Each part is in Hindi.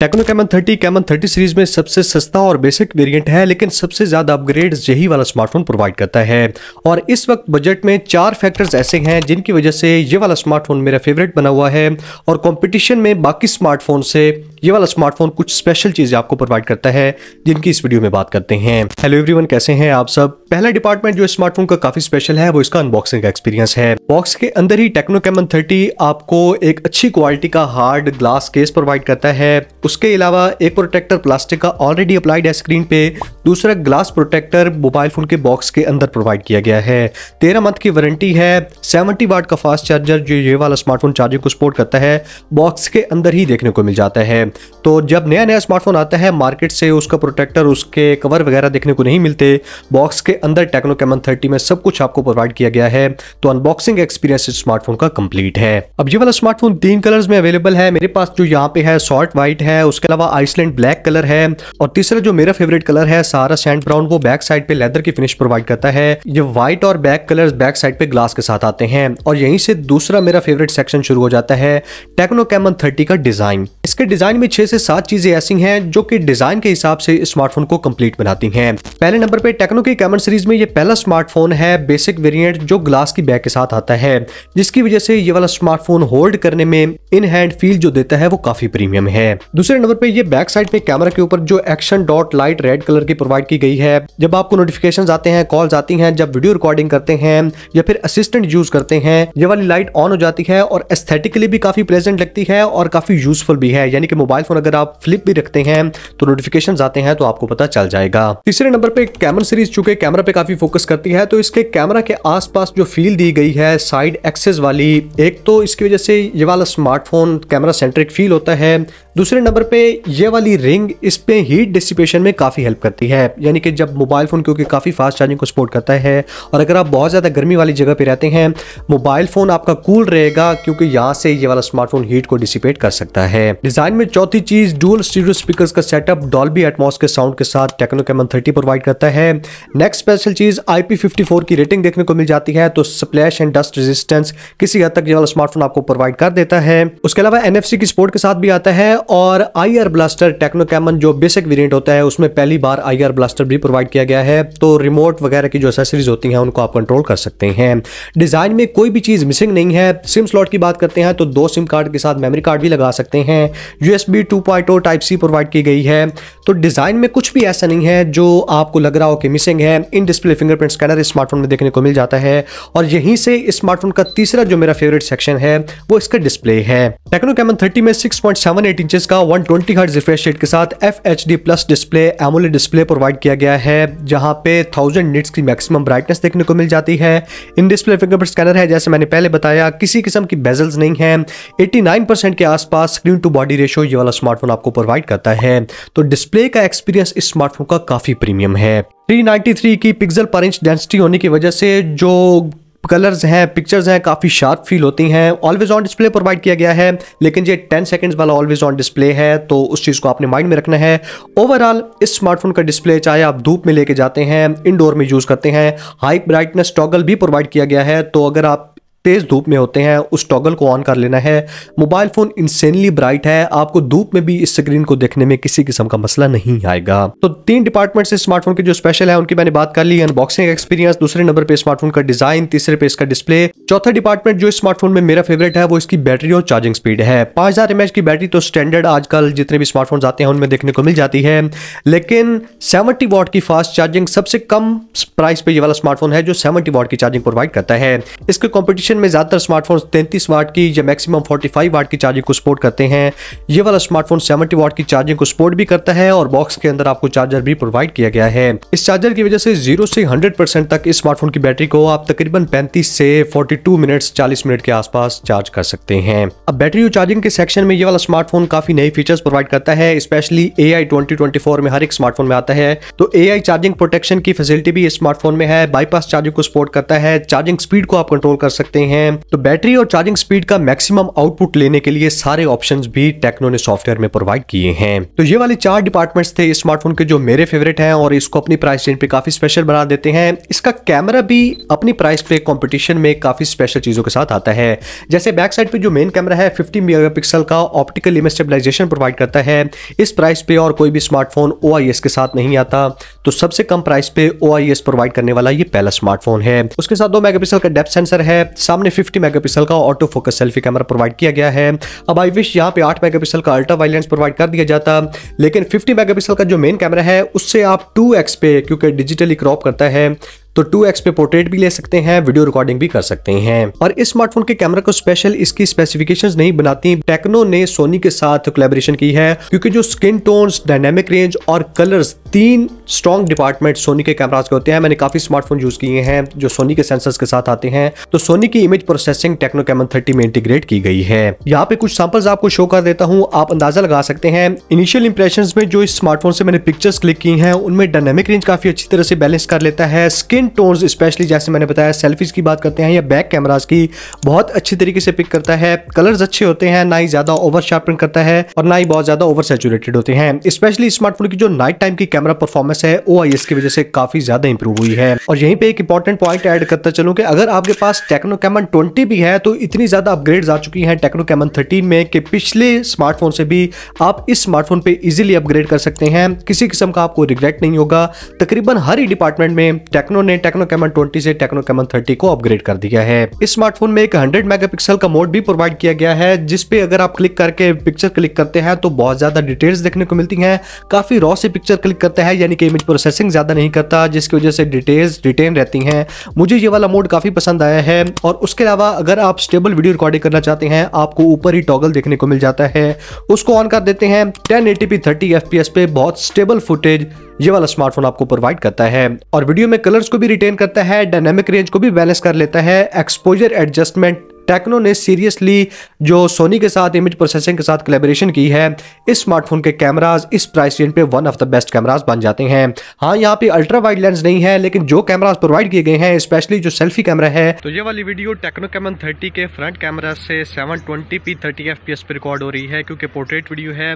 टेक्नो कैमन 30 कैमन 30 सीरीज़ में सबसे सस्ता और बेसिक वेरिएंट है, लेकिन सबसे ज़्यादा अपग्रेड यही वाला स्मार्टफ़ोन प्रोवाइड करता है। और इस वक्त बजट में चार फैक्टर्स ऐसे हैं जिनकी वजह से ये वाला स्मार्टफ़ोन मेरा फेवरेट बना हुआ है। और कंपटीशन में बाकी स्मार्टफ़ोन से ये वाला स्मार्टफ़ोन कुछ स्पेशल चीज़ें आपको प्रोवाइड करता है, जिनकी इस वीडियो में बात करते हैं। हेलो एवरीवन कैसे हैं आप सब? पहला डिपार्टमेंट जो स्मार्टफ़ोन का काफ़ी स्पेशल है, वो इसका अनबॉक्सिंग का एक्सपीरियंस है। बॉक्स के अंदर ही टेक्नो कैमन थर्टी आपको एक अच्छी क्वालिटी का हार्ड ग्लास केस प्रोवाइड करता है। उसके अलावा एक प्रोटेक्टर प्लास्टिक का ऑलरेडी अप्लाइड है स्क्रीन पे। दूसरा ग्लास प्रोटेक्टर मोबाइल फ़ोन के बॉक्स के अंदर प्रोवाइड किया गया है। तेरह मंथ की वारंटी है। सेवेंटी वाट का फास्ट चार्जर जो ये वाला स्मार्टफ़ोन चार्जिंग को सपोर्ट करता है बॉक्स के अंदर ही देखने को मिल जाता है। तो जब नया नया स्मार्टफ़ोन आता है मार्केट से उसका प्रोटेक्टर उसके कवर वगैरह देखने को नहीं मिलते बॉक्स के अंदर टेक्नो कैमन थर्टी में सब कुछ आपको प्रोवाइड किया गया है तो अनबॉक्सिंग एक्सपीरियंस स्मार्टफ़ोन का कंप्लीट है। अब ये वाला स्मार्टफ़ोन तीन कलर्स में अवेलेबल है। मेरे पास जो यहाँ पे है शॉर्ट व्हाइट है, उसके अलावा आइसलैंड ब्लैक कलर है, और तीसरा जो मेरा फेवरेट कलर है सारा सैंड ब्राउन वो बैक साइड पे लेदर की फिनिश प्रोवाइड करता है। ये व्हाइट और बैक कलर बैक साइड पे ग्लास के साथ आते हैं, और यहीं से दूसरा मेरा फेवरेट सेक्शन शुरू हो जाता है टेक्नो कैमन थर्टी का डिज़ाइन इसके डिज़ाइन में छह से सात चीज़ें ऐसी हैं जो कि डिज़ाइन के हिसाब से स्मार्टफ़ोन को कंप्लीट बनाती हैं। पहले नंबर पे टेक्नो की कैमन सीरीज़ में ये पहला स्मार्टफ़ोन है, बेसिक वेरिएंट जो ग्लास की बैक के साथ आता है, जिसकी वजह से ये वाला स्मार्टफ़ोन होल्ड करने में इन हैंड फील जो देता है वो काफ़ी प्रीमियम है। दूसरे नंबर पे ये बैक साइड में कैमरा के ऊपर जो action dot light red colour की प्रोवाइड की गई है। जब आपको नोटिफिकेशन आते हैं, कॉल्स आती हैं, जब वीडियो रिकॉर्डिंग करते हैं या फिर असिस्टेंट यूज़ करते हैं, ये वाली लाइट ऑन हो जाती है और एस्थेटिकली भी काफ़ी प्रेजेंट लगती है और काफ़ी यूजफुल भी है, यानी कि मोबाइल फ़ोन अगर आप फ्लिप भी रखते हैं तो नोटिफिकेशन आते हैं तो आपको पता चल जाएगा। तीसरे नंबर पे कैमरा सीरीज़ चूँकि कैमरा पे काफ़ी फोकस करती है तो इसके कैमरा के आसपास जो फील दी गई है साइड एक्सेस वाली, एक तो इसकी वजह से ये वाला स्मार्टफ़ोन कैमरा सेंट्रिक फील होता है। दूसरे नंबर पे ये वाली रिंग इस पे हीट डिसिपेशन में काफ़ी हेल्प करती है, यानी कि जब मोबाइल फ़ोन क्योंकि काफ़ी फास्ट चार्जिंग को सपोर्ट करता है, और अगर आप बहुत ज़्यादा गर्मी वाली जगह पे रहते हैं मोबाइल फ़ोन आपका कूल रहेगा, क्योंकि यहाँ से ये वाला स्मार्टफ़ोन हीट को डिसिपेट कर सकता है। डिज़ाइन में चौथी चीज़ डुअल स्टीरियो स्पीकर का सेटअप डॉल्बी एटमॉस के साउंड के साथ टेक्नो कैमन थर्टी प्रोवाइड करता है। नेक्स्ट स्पेशल चीज़ आई की रेटिंग देखने को मिल जाती है तो स्प्लैश एंड डस्ट रेजिस्टेंस किसी हद तक ये वाला स्मार्टफ़ोन आपको प्रोवाइड कर देता है। उसके अलावा NFC की सपोर्ट के साथ भी आता है और I R blaster Tecno Camon जो बेसिक वेरियंट होता है, उसमें पहली बार आई आर ब्लास्टर भी प्रोवाइड किया गया है तो रिमोट वगैरह की जो एसेसरीज होती हैं, उनको आप कंट्रोल कर सकते हैं। डिज़ाइन में कोई भी चीज़ मिसिंग नहीं है। सिम स्लॉट की बात करते हैं तो दो सिम कार्ड के साथ मेमोरी कार्ड भी लगा सकते हैं। यूएसबी 2.0 टाइप सी प्रोवाइड की गई है। तो डिज़ाइन में कुछ भी ऐसा नहीं है जो आपको लग रहा हो कि मिसिंग है। In display fingerprint scanner smartphone में देखने को मिल जाता है। और यहीं से स्मार्टफ़ोन का तीसरा जो मेरा फेवरेट सेक्शन है, वो इसका डिस्प्ले है। टेक्नो कैमन थर्टी में six point seven eight inches का one twenty hertz refresh rate के साथ F H D plus display AMOLED display provide किया गया है, जहाँ पे थाउज़ेंड निट्स की मैक्सिमम ब्राइटनेस देखने को मिल जाती है। इन डिस्प्ले फिंगरप्रिंट स्कैनर है, जैसे मैंने पहले बताया, किसी किस्म की बेजल्स नहीं है। 89% के आसपास स्क्रीन टू रेशियो ये वाला स्मार्टफ़ोन आपको प्रोवाइड करता है तो डिस्प्ले का एक्सपीरियंस इस स्मार्टफ़ोन का काफ़ी प्रीमियम है। 393 की पिक्सल पर इंच डेंसिटी होने की वजह से जो कलर्स हैं पिक्चर्स हैं, काफ़ी शार्प फील होती हैं। ऑलवेज ऑन डिस्प्ले प्रोवाइड किया गया है, लेकिन ये 10 सेकंड्स वाला ऑलवेज ऑन डिस्प्ले है तो उस चीज़ को आपने माइंड में रखना है। ओवरऑल इस स्मार्टफ़ोन का डिस्प्ले चाहे आप धूप में लेके जाते हैं इंडोर में यूज़ करते हैं हाई ब्राइटनेस टॉगल भी प्रोवाइड किया गया है तो अगर आप तेज धूप में होते हैं, उस टॉगल को ऑन कर लेना है। मोबाइल फ़ोन इंसेनली ब्राइट है, आपको धूप में भी इस स्क्रीन को देखने में किसी किस्म का मसला नहीं आएगा। तो तीन डिपार्टमेंट से स्मार्टफ़ोन के जो स्पेशल है, उनकी मैंने बात कर ली अनबॉक्सिंग एक्सपीरियंस दूसरे नंबर पे स्मार्टफ़ोन का डिज़ाइन तीसरे पे इसका डिस्प्ले चौथा डिपार्टमेंट जो स्मार्टफ़ोन में मेरा फेवरेट है, वो इसकी बैटरी और चार्जिंग स्पीड है। पाँच हज़ार की बैटरी तो स्टैंडर्ड आजकल जितने भी स्मार्टफ़ोन आते हैं, उनमें देखने को मिल जाती है। लेकिन सेवेंटी वॉट की फास्ट चार्जिंग सबसे कम प्राइस पे ये वाला स्मार्टफ़ोन है, जो सेवेंटी वॉट की चार्जिंग प्रोवाइड करता है। इसके कॉम्पिटिशन कंडीशन में ज़्यादातर स्मार्टफ़ोन 33 वाट की या मैक्सिमम 45 वाट की चार्जिंग को सपोर्ट करते हैं। ये वाला स्मार्टफ़ोन 70 वाट की चार्जिंग को सपोर्ट भी करता है और बॉक्स के अंदर आपको चार्जर भी प्रोवाइड किया गया है। इस चार्जर की वजह से ज़ीरो से हंड्रेड तक इस स्मार्टफ़ोन की बैटरी को आप तकरीबन पैंतीस से फोर्टी मिनट्स चालीस मिनट के आसपास चार्ज कर सकते हैं। अब बैटरी और चार्जिंग के सेक्शन में ये वाला स्मार्टफ़ोन काफ़ी नई फीचर्स प्रोवाइड करता है स्पेशली ए आई में हर एक स्मार्टफ़ोन में आता है। तो ए आई चार्जिंग प्रोटेक्शन की फैसिलिटी भी इस स्मार्टफ़ोन में है बाईपास चार्जिंग को सपोर्ट करता है चार्जिंग स्पीड को आप कंट्रोल कर सकते हैं तो बैटरी और चार्जिंग स्पीड का मैक्सिमम आउटपुट लेने के लिए सारे ऑप्शन भी टेक्नो ने सॉफ्टवेयर में प्रोवाइड किए हैं। तो ये वाले चार डिपार्टमेंट्स थे स्मार्टफ़ोन के जो मेरे फेवरेट हैं और इसको अपनी प्राइस रेंज पे काफ़ी स्पेशल बना देते हैं। इसका कैमरा भी अपनी प्राइस पे कॉम्पिटिशन में काफ़ी स्पेशल चीज़ों के साथ आता है। जैसे बैक साइड पे जो मेन कैमरा है 50 मेगापिक्सल का ऑप्टिकल इमेज स्टेबलाइजेशन प्रोवाइड करता है। इस प्राइस पे और कोई भी स्मार्टफ़ोन ओ के साथ नहीं आता तो सबसे कम प्राइस पे ओ प्रोवाइड करने वाला ये पहला स्मार्टफ़ोन है। उसके साथ दो मेगापिक्सल का डेप्थ सेंसर है सामने 50 मेगापिक्सल का auto focus selfie camera provide किया गया है। अब आई विश यहाँ पे 8 मेगापिक्सल का अल्ट्रा वाइड लेंस प्रोवाइड कर दिया जाता। लेकिन 50 मेगापिक्सल का जो मेन कैमरा है, उससे आप 2x पे, क्योंकि डिजिटली क्रॉप करता है तो 2x पे पोर्ट्रेट भी ले सकते हैं वीडियो रिकॉर्डिंग भी कर सकते हैं। और इस स्मार्टफ़ोन के कैमरा को स्पेशल इसकी स्पेसिफिकेशंस नहीं बनाती। टेक्नो ने सोनी के साथ कोलेबोरेशन की है, क्योंकि जो स्किन टोन्स डायनेमिक रेंज और कलर्स तीन स्ट्रॉन्ग डिपार्टमेंट सोनी के कैमराज के होते हैं। मैंने काफ़ी स्मार्टफ़ोन यूज़ किए हैं, जो सोनी के सेंसर्स के साथ आते हैं। तो सोनी की image processing Tecno Camon thirty में इंटीग्रेट की गई है। यहाँ पे कुछ सैंपल्स आपको शो कर देता हूँ। आप अंदाज़ा लगा सकते हैं इनिशियल इंप्रेशन में जो इस स्मार्टफ़ोन से मैंने पिक्चर्स क्लिक की हैं, उनमें डायनेमिक रेंज काफ़ी अच्छी तरह से बैलेंस कर लेता है। स्किन टोन्स स्पेशली जैसे मैंने बताया सेल्फीज की बात करते हैं या बैक कैमराज की, बहुत अच्छी तरीके से पिक करता है। कलर्स अच्छे होते हैं, ना ही ज़्यादा ओवर शार्पन करता है और ना ही बहुत ज़्यादा ओवर सेचुरेटेड होते हैं। स्पेशली स्मार्टफ़ोन की जो नाइट टाइम की कैमरा परफॉर्मेंस है ओआईएस की वजह से काफ़ी ज़्यादा इंप्रूव हुई है। और यहीं पे एक इंपॉर्टेंट पॉइंट ऐड करता चलूँ कि अगर आपके पास टेक्नो कैमन ट्वेंटी भी है तो इतनी ज़्यादा अपग्रेड आ चुकी है टेक्नो कैमन थर्टीन में कि पिछले स्मार्टफ़ोन से भी आप इस स्मार्टफ़ोन पे इजीली अपग्रेड कर सकते हैं। किसी किस्म का आपको रिग्रेट नहीं होगा। तकरीबन हर ही डिपार्टमेंट में टेक्नो ने टेक्नो कैमन ट्वेंटी से टेक्नो कैमन थर्टी को अपग्रेड कर दिया है। इस स्मार्टफ़ोन में एक हंड्रेड मेगा का मोड भी प्रोवाइड किया गया है जिसपे अगर आप क्लिक करके पिक्चर क्लिक करते हैं तो बहुत ज़्यादा डिटेल्स देखने को मिलती है। काफ़ी रॉ से पिक्चर क्लिक करते हैं, यानी कि इमेज प्रोसेसिंग ज़्यादा नहीं करता, जिसकी वजह से डिटेल्स रिटेन रहती हैं। मुझे ये वाला मोड काफ़ी पसंद आया है, और उसके अलावा अगर आप स्टेबल वीडियो रिकॉर्डिंग करना चाहते हैं, आपको ऊपर ही टॉगल देखने को मिल जाता है। उसको ऑन कर देते हैं ten eighty p thirty f p s पे बहुत स्टेबल फुटेज ये वाला स्मार्टफ़ोन आपको प्रोवाइड करता है। और वीडियो में कलर्स को भी रिटेन करता है डायनेमिक रेंज को भी बैलेंस कर लेता है एक्सपोजर एडजस्टमेंट टेक्नो ने सीरियसली जो सोनी के साथ इमेज प्रोसेसिंग के साथ कलेबरेशन की है, इस स्मार्टफ़ोन के कैमराज इस प्राइस रेंज पे one of the best cameras बन जाते हैं। हाँ यहाँ पे अल्ट्रा वाइड लेंस नहीं है, लेकिन जो कैमराज प्रोवाइड किए गए हैं स्पेशली जो सेल्फी कैमरा है। तो ये वाली वीडियो टेक्नो कैमन थर्टी के फ्रंट कैमरा से seven twenty p thirty f p s पे रिकॉर्ड हो रही है, क्योंकि पोर्ट्रेट वीडियो है।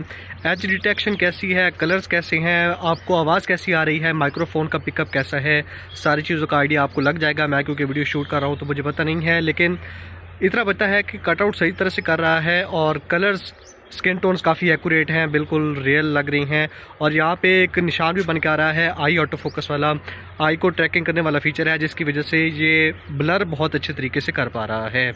एच डिटेक्शन कैसी है? कलर्स कैसे हैं? आपको आवाज़ कैसी आ रही है? माइक्रोफोन का पिकअप कैसा है? सारी चीज़ों का आइडिया आपको लग जाएगा। मैं क्योंकि वीडियो शूट कर रहा हूँ तो मुझे पता नहीं है, लेकिन इतना पता है कि कटआउट सही तरह से कर रहा है और कलर्स, स्किन टोन्स काफ़ी एक्यूरेट हैं, बिल्कुल रियल लग रही हैं। और यहाँ पे एक निशान भी बन के आ रहा है आई ऑटो फोकस वाला। आई को ट्रैकिंग करने वाला फीचर है, जिसकी वजह से ये ब्लर बहुत अच्छे तरीके से कर पा रहा है।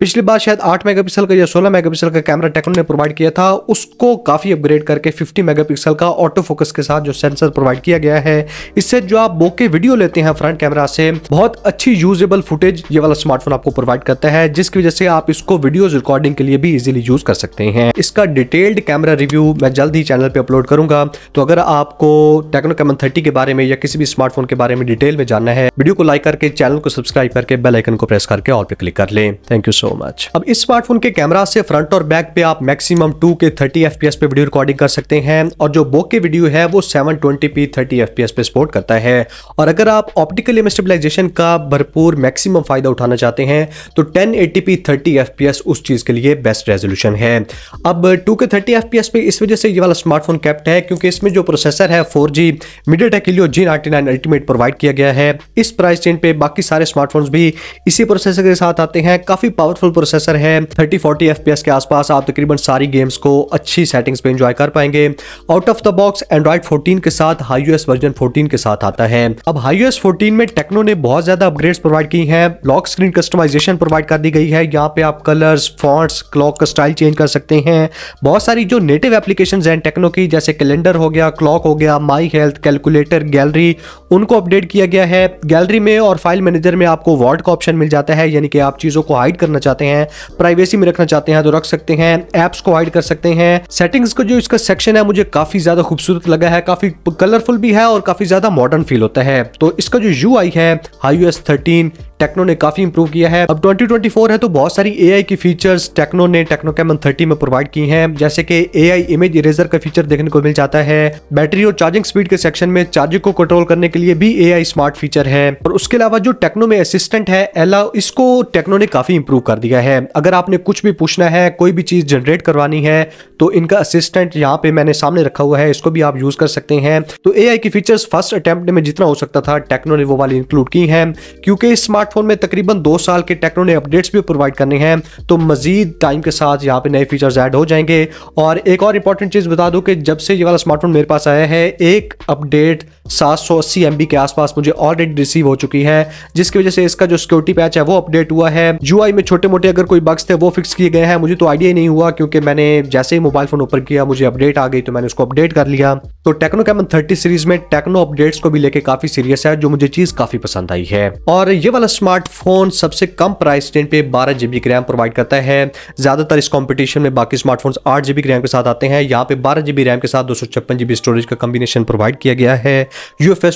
पिछली बार शायद 8 मेगापिक्सल का या 16 मेगापिक्सल का कैमरा टेक्नो ने प्रोवाइड किया था, उसको काफ़ी अपग्रेड करके 50 मेगापिक्सल का ऑटो फोकस के साथ जो सेंसर प्रोवाइड किया गया है, इससे जो आप बोके वीडियो लेते हैं फ्रंट कैमरा से, बहुत अच्छी यूजेबल फुटेज ये वाला स्मार्टफ़ोन आपको प्रोवाइड करता है, जिसकी वजह से आप इसको वीडियो रिकॉर्डिंग के लिए भी इजिली यूज़ कर सकते हैं। इसका डिटेल्ड कैमरा रिव्यू मैं जल्द ही चैनल पर अपलोड करूँगा। तो अगर आपको टेक्नो कैमन थर्टी के बारे में या किसी भी स्मार्टफ़ोन के बारे में डिटेल में जानना है वीडियो को लाइक करके चैनल को सब्सक्राइब करके बेल आइकन को प्रेस करके और पे क्लिक कर लें। थैंक यू सो मच अब इस स्मार्टफ़ोन के कैमरा से फ्रंट और बैक पे आप maximum two K thirty f पे वीडियो रिकॉर्डिंग कर सकते हैं और जो बोके वीडियो है वो seven twenty p thirty f पे सपोर्ट करता है। और अगर आप ऑप्टिकल इमेज स्टेबलाइजेशन का भरपूर मैक्सिमम फ़ायदा उठाना चाहते हैं तो ten eighty p thirty f उस चीज़ के लिए बेस्ट रेजोल्यूशन है। अब टू के थर्टी एफ़ पे इस वजह से ये वाला स्मार्टफ़ोन कैप्ट है क्योंकि इसमें जो प्रोसेसर है four G MediaTek टेकिलियो G ninety nine ultimate provide किया गया है। इस प्राइस रेंज पे बाकी सारे स्मार्टफोन्स भी इसी प्रोसेसर के साथ आते हैं। काफ़ी पावरफुल प्रोसेसर है थर्टी फोर्टी एफ़ के आसपास आप तकरीबन सारी गेम्स को अच्छी सेटिंग्स पे इंजॉय कर पाएँगे। Out of the box Android 14 के साथ हाई वर्जन 14 के साथ आता है। अब हाई 14 में टेक्नो ने बहुत ज़्यादा अपग्रेड्स प्रोवाइड की हैं। लॉक स्क्रीन कस्टमाइजेशन प्रोवाइड कर दी गई है। यहाँ पे आप कलर्स फॉन्ट्स क्लॉक का स्टाइल चेंज कर सकते हैं। बहुत सारी जो नेटिव एप्लीकेशन हैं टेक्नो की, जैसे कैलेंडर हो गया क्लॉक हो गया माई हेल्थ कैलकुलेटर गैलरी उनको अपडेट किया गया है। गैलरी में और फ़ाइल मैनेजर में आपको वार्ड का ऑप्शन मिल जाता है, यानी कि आप चीज़ों को हाइड करना हैं प्राइवेसी में रखना चाहते हैं तो रख सकते हैं एप्स को हाइड कर सकते हैं। सेटिंग्स का जो इसका सेक्शन है, मुझे काफ़ी ज़्यादा खूबसूरत लगा है, काफ़ी कलरफुल भी है और काफ़ी ज़्यादा मॉडर्न फील होता है। तो इसका जो यू आई है आई यू एस टेक्नो ने काफ़ी इंप्रूव किया है। अब 2024 है तो बहुत सारी एआई की फीचर्स टेक्नो ने टेक्नो कैमन 30 में प्रोवाइड की हैं। जैसे कि एआई इमेज इरेजर का फीचर देखने को मिल जाता है। बैटरी और चार्जिंग स्पीड के सेक्शन में चार्जिंग को कंट्रोल करने के लिए भी एआई स्मार्ट फीचर है। और उसके अलावा जो टेक्नो में असिस्टेंट है एला इसको टेक्नो ने काफ़ी इंप्रूव कर दिया है। अगर आपने कुछ भी पूछना है, कोई भी चीज़ जनरेट करवानी है तो इनका असिस्टेंट यहाँ पे मैंने सामने रखा हुआ है। इसको भी आप यूज़ कर सकते हैं। तो एआई की फीचर्स फ़र्स्ट अटेम्प्ट में जितना हो सकता था टेक्नो ने वो वाली इंक्लूड की है। क्योंकि इस स्मार्टफ़ोन में तकरीबन दो साल के टेक्नो ने अपडेट्स भी प्रोवाइड करने हैं तो मजीद टाइम के साथ यहाँ पे नए फीचर्स ऐड हो जाएँगे। और एक और इंपॉर्टेंट चीज़ बता दो कि जब से ये वाला स्मार्टफ़ोन मेरे पास आया है, एक अपडेट सात सौ के आसपास मुझे ऑलरेडी रिसीव हो चुकी है, जिसकी वजह से इसका जो सिक्योरिटी पैच है वो अपडेट हुआ है। यूआई में छोटे मोटे अगर कोई बग्स थे, वो फिक्स किए गए हैं। मुझे तो आइडिया ही नहीं हुआ, क्योंकि मैंने जैसे ही मोबाइल फ़ोन ओपन किया, मुझे अपडेट आ गई तो मैंने उसको अपडेट कर लिया। तो टेक्नो कैमन थर्टी सीरीज़ में टेक्नो अपडेट्स को भी लेके काफ़ी सीरियस है, जो मुझे चीज़ काफ़ी पसंद आई है। और ये वाला स्मार्टफ़ोन सबसे कम प्राइस रेंज पे बारह जीबी रैम प्रोवाइड करता है। ज़्यादातर इस कॉम्पिटिशन में बाकी स्मार्टफ़ोन आठ जीबी रैम के साथ आते हैं। यहाँ पे बारह जीबी रैम के साथ दो सौ छप्पन जीबी स्टोरेज का कॉम्बिनेशन प्रोवाइड किया गया है।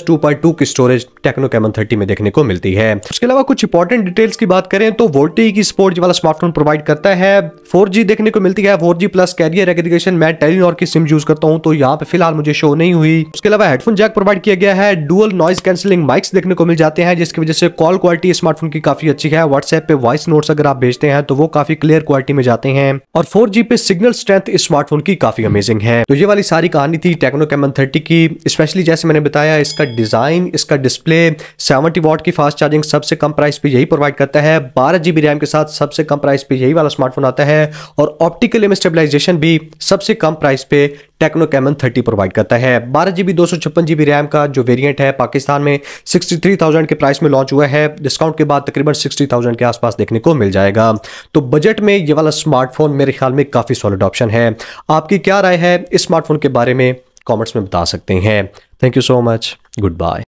टू पॉइंट टू की स्टोरेज टेक्नो कैमन थर्टी में देखने को मिलती है। उसके अलावा कुछ इंपॉर्टेंट डिटेल्स की बात करें तो वोल्टी की स्पोर्ट वाला स्मार्टफ़ोन प्रोवाइड करता है। फोर देखने को मिलती है। फोर प्लस कैरियर एग्रीगेशन मैं टेलीनॉर की सिम यूज़ करता हूँ तो यहाँ पे फ़िलहाल मुझे शो नहीं हुई। उसके अलावा हेडफोन जैक प्रोवाइड किया गया है। डुअल नॉइस कैंसिलिंग माइक्स देखने को मिल जाते हैं, जिसकी वजह से कॉल क्वालिटी स्मार्टफ़ोन की काफ़ी अच्छी है। व्हाट्सएप पे वॉइस नोट्स अगर आप भेजते हैं तो वो काफ़ी क्लियर क्वालिटी में जाते हैं। और फोर पे सिग्नल स्ट्रेंथ इस स्मार्टफ़ोन की काफ़ी अमेजिंग है। तो ये वाली सारी कहानी थी टेक्नो कैमन थर्टी की। स्पेशली जैसे मैंने बताया, इसका डिज़ाइन इसका डिस्प्ले सेवेंटी वॉट की फास्ट चार्जिंग सबसे कम प्राइस पे यही प्रोवाइड करता है। बारह जीबी रैम के साथ सबसे कम प्राइस पे यही वाला स्मार्टफ़ोन आता है। और ऑप्टिकल इमेज स्टेबलाइजेशन भी सबसे कम प्राइस पे टेक्नो कैमन थर्टी प्रोवाइड करता है। बारह जीबी दो सौ छप्पन जीबी रैम का जो वेरिएंट है, पाकिस्तान में सिक्सटी थ्री थाउज़ेंड के प्राइस में लॉन्च हुआ है। डिस्काउंट के बाद तकरीबन सिक्सटी थाउज़ेंड के आसपास देखने को मिल जाएगा। तो बजट में ये वाला स्मार्टफ़ोन मेरे ख्याल में काफ़ी सॉलिड ऑप्शन है। आपकी क्या राय है? इस स्मार्टफ़ोन के बारे में कॉमेंट्स में बता सकते हैं। Thank you so much goodbye